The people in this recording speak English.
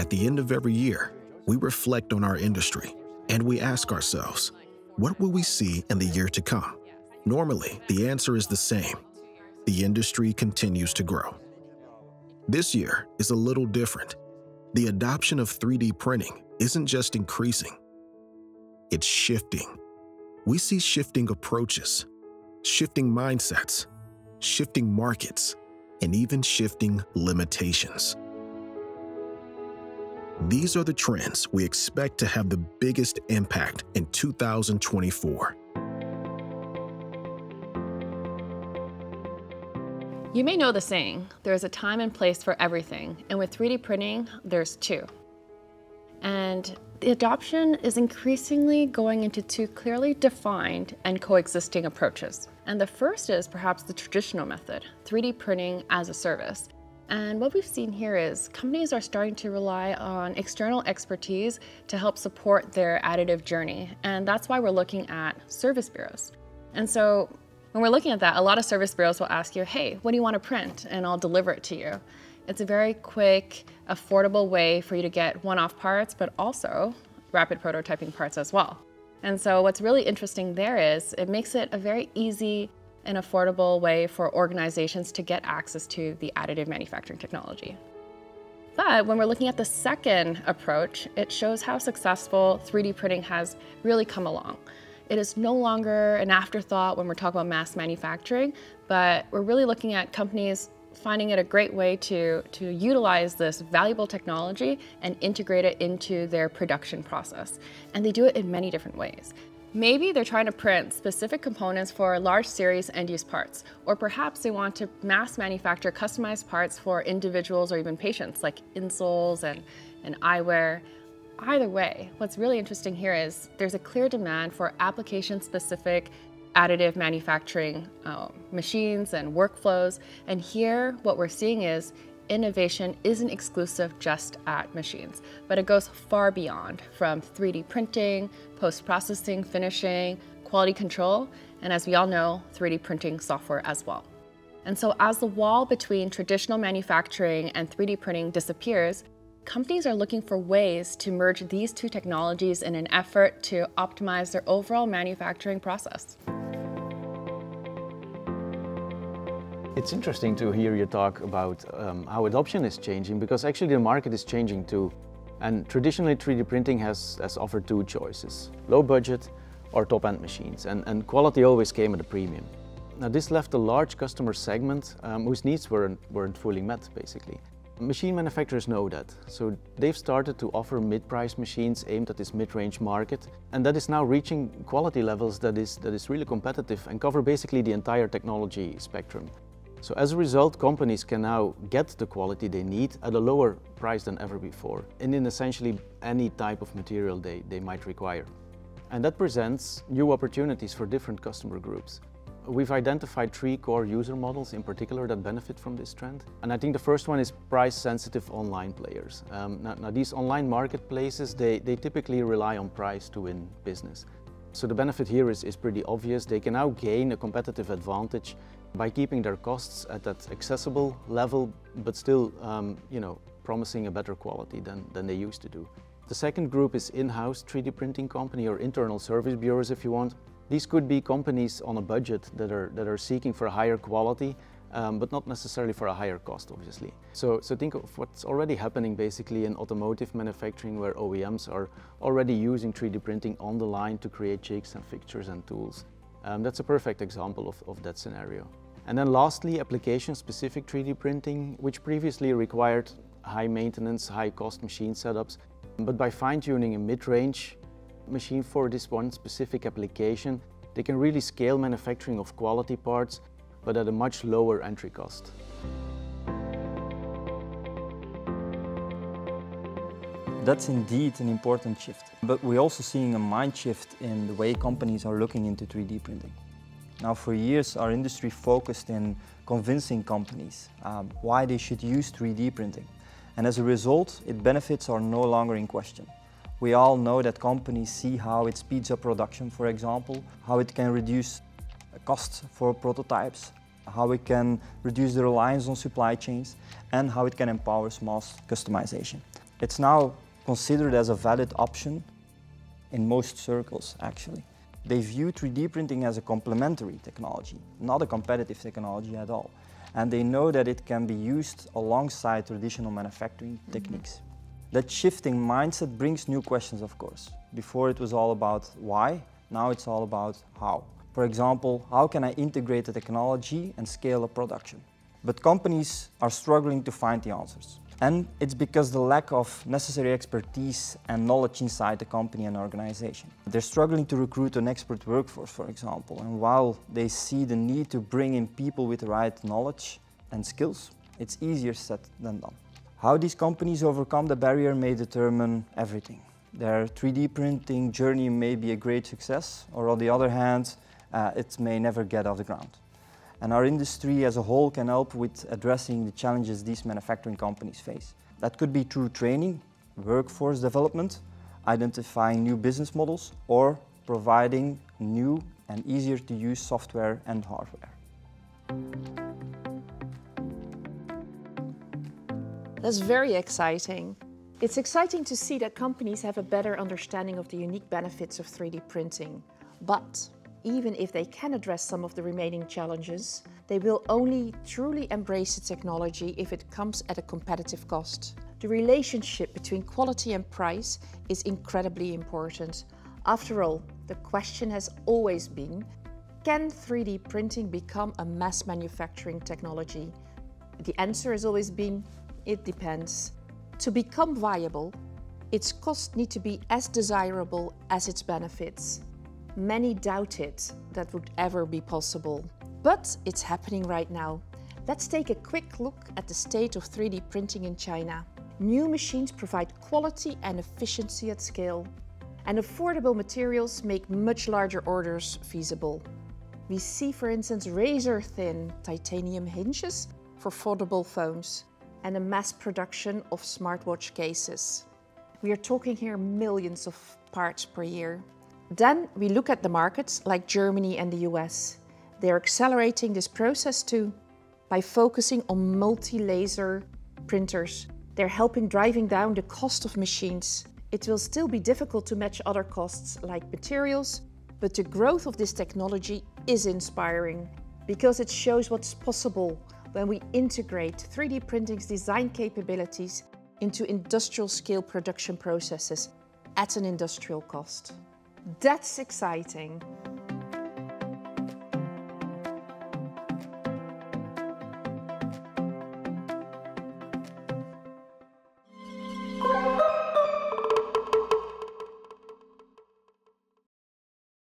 At the end of every year, we reflect on our industry and we ask ourselves, what will we see in the year to come? Normally, the answer is the same. The industry continues to grow. This year is a little different. The adoption of 3D printing isn't just increasing, it's shifting. We see shifting approaches, shifting mindsets, shifting markets, and even shifting limitations. These are the trends we expect to have the biggest impact in 2024. You may know the saying, there's a time and place for everything, and with 3D printing, there's two. And the adoption is increasingly going into two clearly defined and coexisting approaches. And the first is perhaps the traditional method, 3D printing as a service. And what we've seen here is companies are starting to rely on external expertise to help support their additive journey. And that's why we're looking at service bureaus. And so when we're looking at that, a lot of service bureaus will ask you, hey, what do you want to print? And I'll deliver it to you. It's a very quick, affordable way for you to get one-off parts, but also rapid prototyping parts as well. And so what's really interesting there is it makes it a very easy and affordable way for organizations to get access to the additive manufacturing technology. But when we're looking at the second approach, it shows how successful 3D printing has really come along. It is no longer an afterthought when we're talking about mass manufacturing, but we're really looking at companies finding it a great way to, to utilize this valuable technology and integrate it into their production process. And they do it in many different ways. Maybe they're trying to print specific components for large series end-use parts, or perhaps they want to mass manufacture customized parts for individuals or even patients, like insoles and, and eyewear. Either way, what's really interesting here is there's a clear demand for application-specific additive manufacturing uh, machines and workflows. And here, what we're seeing is innovation isn't exclusive just at machines, but it goes far beyond from 3D printing, post-processing, finishing, quality control, and as we all know, 3D printing software as well. And so as the wall between traditional manufacturing and 3D printing disappears, companies are looking for ways to merge these two technologies in an effort to optimize their overall manufacturing process. It's interesting to hear you talk about um, how adoption is changing because actually the market is changing too. And traditionally 3D printing has, has offered two choices, low budget or top-end machines. And, and quality always came at a premium. Now this left a large customer segment um, whose needs weren't, weren't fully met basically. Machine manufacturers know that, so they've started to offer mid-price machines aimed at this mid-range market, and that is now reaching quality levels that is, that is really competitive and cover basically the entire technology spectrum. So as a result, companies can now get the quality they need at a lower price than ever before, and in essentially any type of material they, they might require. And that presents new opportunities for different customer groups. We've identified three core user models in particular that benefit from this trend. And I think the first one is price-sensitive online players. Um, now, now, these online marketplaces, they, they typically rely on price to win business. So the benefit here is, is pretty obvious. They can now gain a competitive advantage by keeping their costs at that accessible level, but still, um, you know, promising a better quality than, than they used to do. The second group is in-house 3D printing company or internal service bureaus if you want. These could be companies on a budget that are, that are seeking for a higher quality, um, but not necessarily for a higher cost, obviously. So, so think of what's already happening basically in automotive manufacturing where OEMs are already using 3D printing on the line to create jigs and fixtures and tools. Um, that's a perfect example of, of that scenario. And then lastly, application-specific 3D printing, which previously required high maintenance, high cost machine setups. But by fine-tuning a mid-range machine for this one specific application, they can really scale manufacturing of quality parts, but at a much lower entry cost. That's indeed an important shift. But we're also seeing a mind shift in the way companies are looking into 3D printing. Now for years our industry focused in convincing companies um, why they should use 3D printing. And as a result, its benefits are no longer in question. We all know that companies see how it speeds up production, for example, how it can reduce costs for prototypes, how it can reduce the reliance on supply chains, and how it can empower small customization. It's now considered as a valid option in most circles, actually. They view 3D printing as a complementary technology, not a competitive technology at all. And they know that it can be used alongside traditional manufacturing mm -hmm. techniques. That shifting mindset brings new questions, of course. Before it was all about why, now it's all about how. For example, how can I integrate the technology and scale a production? But companies are struggling to find the answers. And it's because the lack of necessary expertise and knowledge inside the company and organization. They're struggling to recruit an expert workforce, for example. And while they see the need to bring in people with the right knowledge and skills, it's easier said than done. How these companies overcome the barrier may determine everything. Their 3D printing journey may be a great success, or on the other hand, uh, it may never get off the ground. And our industry as a whole can help with addressing the challenges these manufacturing companies face. That could be through training, workforce development, identifying new business models, or providing new and easier to use software and hardware. That's very exciting. It's exciting to see that companies have a better understanding of the unique benefits of 3D printing. But even if they can address some of the remaining challenges, they will only truly embrace the technology if it comes at a competitive cost. The relationship between quality and price is incredibly important. After all, the question has always been, can 3D printing become a mass manufacturing technology? The answer has always been, it depends. To become viable, its costs need to be as desirable as its benefits. Many doubted that would ever be possible. But it's happening right now. Let's take a quick look at the state of 3D printing in China. New machines provide quality and efficiency at scale. And affordable materials make much larger orders feasible. We see, for instance, razor-thin titanium hinges for foldable phones and a mass production of smartwatch cases. We are talking here millions of parts per year. Then we look at the markets like Germany and the US. They're accelerating this process too by focusing on multi-laser printers. They're helping driving down the cost of machines. It will still be difficult to match other costs like materials, but the growth of this technology is inspiring because it shows what's possible when we integrate 3D printing's design capabilities into industrial scale production processes at an industrial cost. That's exciting.